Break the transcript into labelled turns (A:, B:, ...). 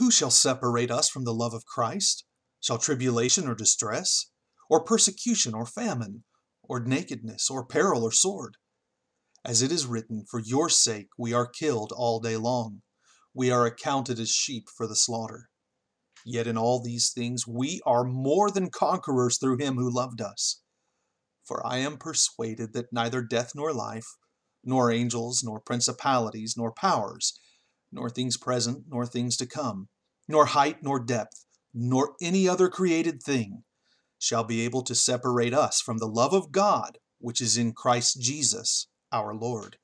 A: Who shall separate us from the love of Christ? Shall tribulation or distress, or persecution or famine, or nakedness, or peril, or sword? As it is written, For your sake we are killed all day long. We are accounted as sheep for the slaughter. Yet in all these things we are more than conquerors through him who loved us. For I am persuaded that neither death nor life, nor angels, nor principalities, nor powers, nor things present, nor things to come, nor height, nor depth, nor any other created thing shall be able to separate us from the love of God which is in Christ Jesus our Lord.